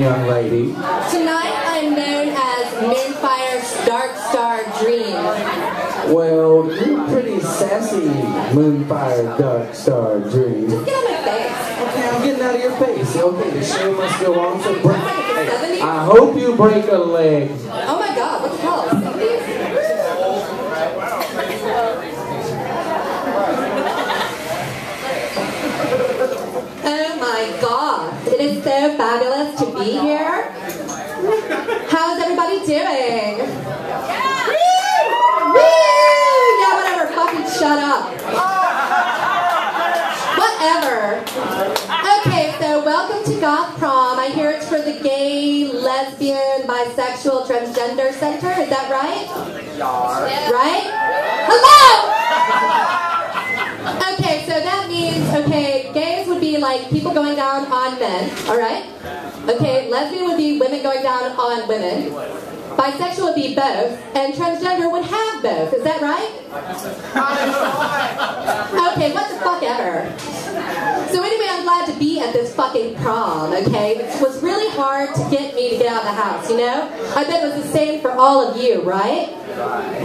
young lady? Tonight I'm known as Moonfire's Dark Star Dream. Well, you're pretty sassy, Moonfire Dark Star Dream. Just get on my face. Okay, I'm getting out of your face. Okay, the show must go on, so break. Like the 70s? I hope you break a leg. Oh my god, what the hell? 70s? Oh my god, it is so fabulous to be here. How's everybody doing? Woo! Yeah, whatever, fucking shut up. Whatever. Okay, so welcome to Goth Prom. I hear it's for the gay, lesbian, bisexual, transgender center. Is that right? Yeah. Right? Hello! Okay, so that means, okay, gays would be like people going down on men, alright? Okay, lesbian would be women going down on women. Bisexual would be both, and transgender would have both. Is that right? Okay, what the fuck ever. So anyway, I'm glad to be at this fucking prom, okay? It was really hard to get me to get out of the house, you know? I bet it was the same for all of you, right?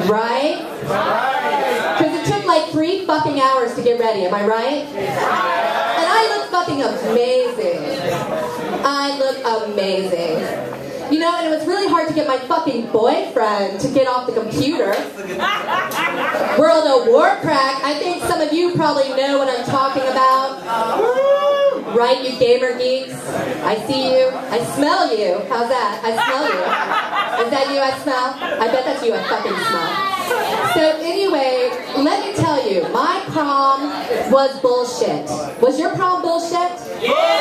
Right? Right! Because it took like three fucking hours to get ready, am I right? And I look fucking amazing. I look amazing. Know, and it was really hard to get my fucking boyfriend to get off the computer. World of Warcraft, I think some of you probably know what I'm talking about. Right, you gamer geeks? I see you. I smell you. How's that? I smell you. Is that you I smell? I bet that's you I fucking smell. So anyway, let me tell you, my prom was bullshit. Was your prom bullshit? Of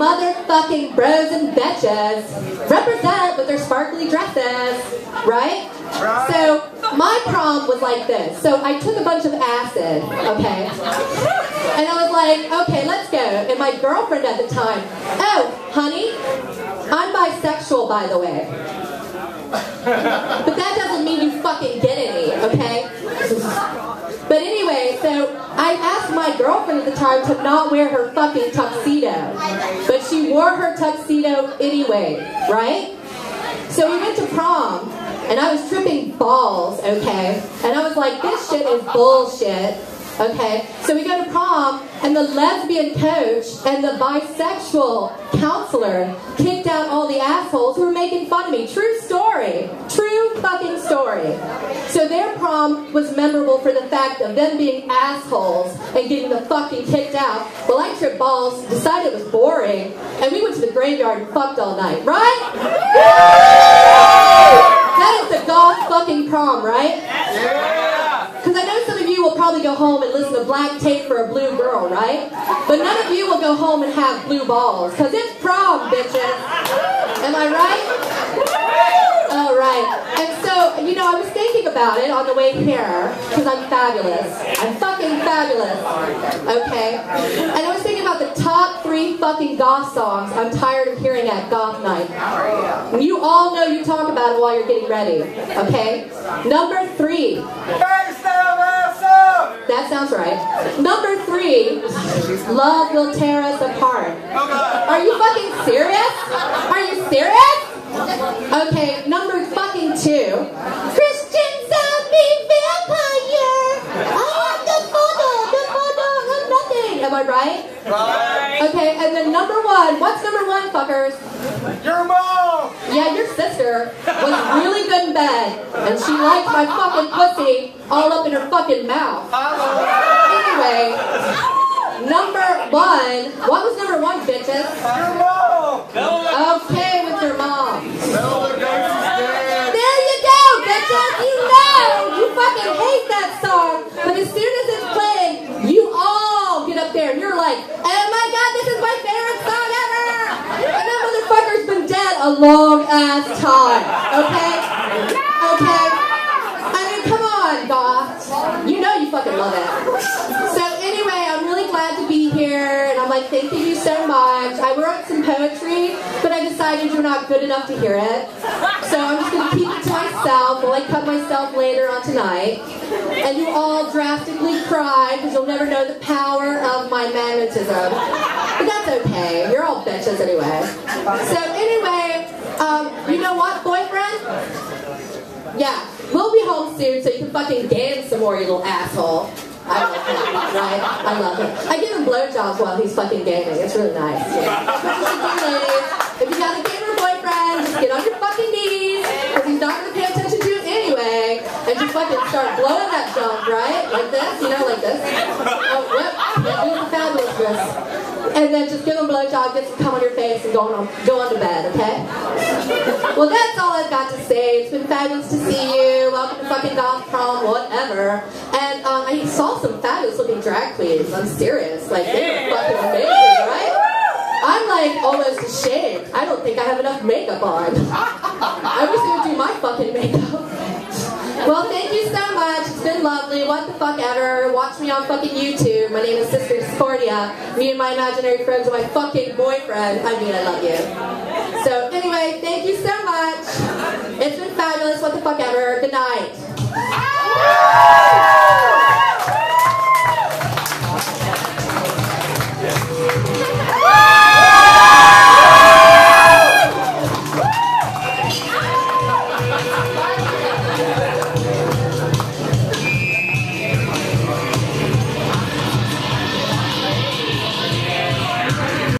motherfucking bros and betches represent with their sparkly dresses, right? So my prom was like this. So I took a bunch of acid, okay? And I was like, okay, let's go. And my girlfriend at the time, oh, honey, I'm bisexual, by the way. But that doesn't mean you fucking get any, okay? But anyway, I asked my girlfriend at the time to not wear her fucking tuxedo. But she wore her tuxedo anyway, right? So we went to prom, and I was tripping balls, okay? And I was like, this shit is bullshit. Okay, so we go to prom, and the lesbian coach and the bisexual counselor kicked out all the assholes who were making fun of me. True story. True fucking story. Prom was memorable for the fact of them being assholes and getting the fucking kicked out. Well, I tripped balls, decided it was boring, and we went to the graveyard and fucked all night, right? That is the goth fucking prom, right? Because I know some of you will probably go home and listen to Black Tape for a Blue Girl, right? But none of you will go home and have blue balls. Because it's prom, bitches. Am I right? Right. And so, you know, I was thinking about it on the way here because I'm fabulous. I'm fucking fabulous. Okay? And I was thinking about the top three fucking goth songs I'm tired of hearing at goth night. You all know you talk about it while you're getting ready. Okay? Number three. That sounds right. Number three, love will tear us apart. Are you fucking serious? Are you serious? Okay, number fucking two, Christian zombie vampire. I am the father, the father of nothing. Am I right? Right. Okay, and then number one, what's number one, fuckers? Your mom. Yeah, your sister was really good in bed, and she liked my fucking pussy all up in her fucking mouth. Anyway, number one, what was number one, bitches? Your mom. Okay, with your mom. Bela Lugosi's dead. There you go, bitches. You know, you fucking hate that song, but as soon as it's playing, you all get up there and you're like, oh my god, this is my favorite song ever. And that motherfucker's been dead a long ass time. Okay? Okay? I mean, come on, goth. You know you fucking love it. So anyway, I'm really glad to be here, and I'm like, thank you so much. I wrote some poetry, but I decided you're not good enough to hear it. So I'm just to keep it to myself while I cut myself later on tonight. And you all drastically cry because you'll never know the power of my magnetism. But that's okay. You're all bitches anyway. So anyway, um, you know what, boyfriend? Yeah, we'll be home soon so you can fucking dance some more, you little asshole. I love him, right? I love him. I give him blowjobs while he's fucking gaming. It's really nice. Yeah. if you got a gamer boyfriend, just get on your fucking knees, because he's not going to pay attention to you anyway, and just fucking start blowing that junk, right? Like this, you know, like this. Oh, whip. Yeah, fabulous this. And then just give them a blowjob, get some cum on your face, and go on, go on to bed, okay? Well, that's all I've got to say. It's been fabulous to see you. Welcome to fucking Goth Prom, whatever. And um, I saw some fabulous looking drag queens. I'm serious. Like, they were fucking amazing, right? I'm like almost ashamed. I don't think I have enough makeup on. I was gonna do my fucking makeup. Well, thank you so much. It's been lovely. What the fuck ever. Watch me on fucking YouTube. My name is Sister Discordia. Me and my imaginary friends are my fucking boyfriend. I mean, I love you. So anyway, thank you so much. It's been fabulous. What the fuck ever.